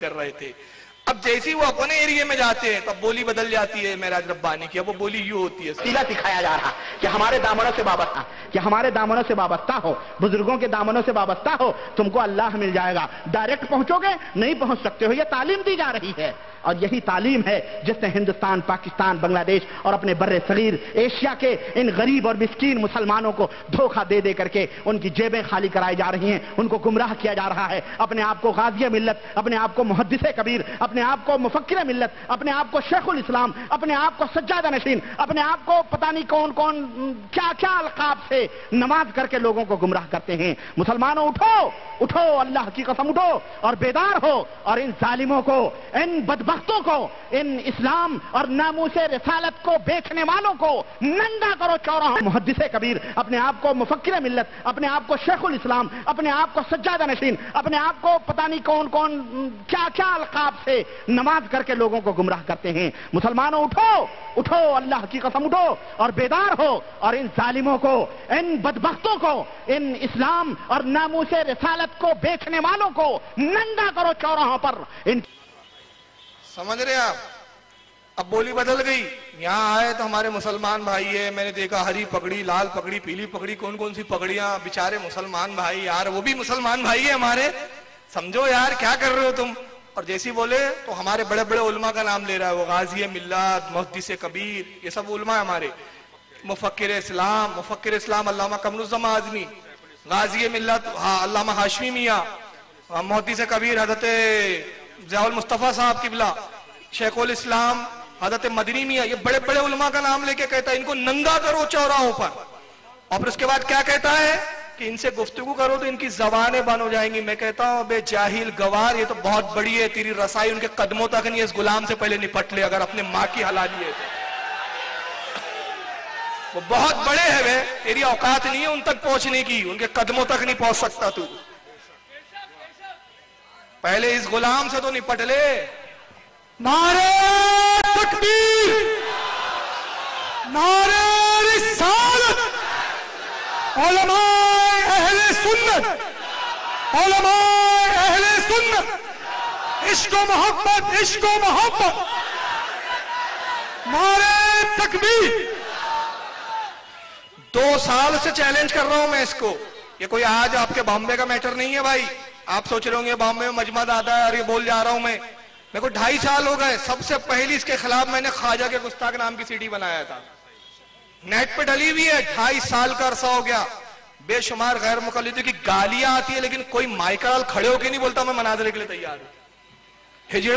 कर रहे थे। अब जैसे ही वो अपने एरिया में जाते हैं, तब बोली बदल जाती है महराज रब्बानी की। अब वो बोली यू होती है सीला सिखाया जा रहा कि हमारे दामनों से वाबस्ता, कि हमारे दामनों से वाबस्ता हो, बुज़ुर्गों के दामनों से वाबस्ता हो, तुमको अल्लाह मिल जाएगा। डायरेक्ट पहुंचोगे, नहीं पहुँच सकते हो, ये तालीम दी जा रही है। और यही तालीम है जिसने हिंदुस्तान, पाकिस्तान, बांग्लादेश और अपने बर्रे सगीर एशिया के इन गरीब और मिस्कीन मुसलमानों को धोखा दे दे करके उनकी जेबें खाली कराई जा रही हैं, उनको गुमराह किया जा रहा है। अपने आप को गाजिया मिल्लत, अपने आप को मुहदस कबीर, अपने आप को मुफक्र मिल्लत, अपने आप को शेखुल इस्लाम, अपने आप को सज्जादा नशीन, अपने आप को पता नहीं कौन कौन क्या क्या अलकाब से नमाज़ करके लोगों को गुमराह करते हैं। मुसलमानों, उठो उठो, अल्लाह की कसम उठो, और बेदार हो, और इन जालिमों को, इन बदबख्तों को, इन इस्लाम और नामूस रसालत को बेचने वालों को नंगा करो चौराहा। मुहदस कबीर, अपने आप को मुफक्र मिल्लत, अपने आप को शेखुल इस्लाम, अपने आप को सज्जादा नशीन, अपने आप को पता नहीं कौन कौन क्या क्या अलकाब से नमाज़ करके लोगों को गुमराह करते हैं। मुसलमानों, उठो! उठो, अल्लाह की कसम उठो और बेदार हो और इन जालिमों को, इन बदबख्तों को, इन इस्लाम और नामूस रसालत को बेचने वालों को नंगा करो चौराहों पर। इन समझ रहे आप? अब बोली बदल गई। यहाँ आए तो हमारे मुसलमान भाई है, मैंने देखा हरी पगड़ी, लाल पगड़ी, पीली पगड़ी कौन कौन सी पगड़ियाँ? बेचारे मुसलमान भाई, यार, वो भी मुसलमान भाई है हमारे। समझो यार, क्या कर रहे हो तुम? और जैसी बोले तो हमारे बड़े बड़े उलमा का नाम ले रहा है वो, गाजी मिल्लात मुहदस कबीर, ये सब उलमा है हमारे। मुफक्र इस्लाम मुफक्र इस्लाम, अल्लामा कमरुजमा आजमी, गाजी मिल्लत हाँ अल्लामा हाशमी मियाँ मुहदस कबीर, हज़रत जयाउल मुस्तफ़ा साहब किबला, शेखुल इस्लाम, हज़रत मदनी मियाँ, ये बड़े बड़े उलमा का नाम लेके कहता है, इनको नंगा करो चौराहों पर। और फिर उसके बाद क्या कहता है? कि इनसे गुफ्तगु करो तो इनकी जबानें बंद हो जाएँगी। मैं कहता हूँ बे जाहिल गवार, ये तो बहुत बड़ी है, तेरी रसाई उनके कदमों तक नहीं इस गुलाम से पहले निपट ले, अगर अपने माँ की हलाली है वो बहुत बड़े है वे, तेरी औकात नहीं है उन तक पहुँचने की, उनके कदमों तक नहीं पहुँच सकता तू। पहले इस गुलाम से तो निपट ले। नारे तकबीर, नारे रिसालत सुन्नत। अहले सुन्नत। इश्क मोहब्बत इश्क मोहब्बत। नारे तकबीर। दो साल से चैलेंज कर रहा हूँ मैं इसको। ये कोई आज आपके बॉम्बे का मैटर नहीं है भाई। आप सोच रहे होंगे बॉम्बे में मजमा दादा है और ये बोल जा रहा हूँ मैं। मेरे को ढाई साल हो गए। सबसे पहली इसके खिलाफ मैंने ख्वाजा के गुस्ताख नाम की सीडी बनाया था। नेट पे डली हुई है। ढाई साल का अरसा हो गया। बेशुमार गैर मुकलिदों की गालियाँ आती है, लेकिन कोई माइकाल खड़े होकर नहीं बोलता, मैं मनाजरे के लिए तैयार हूँ। हिजड़े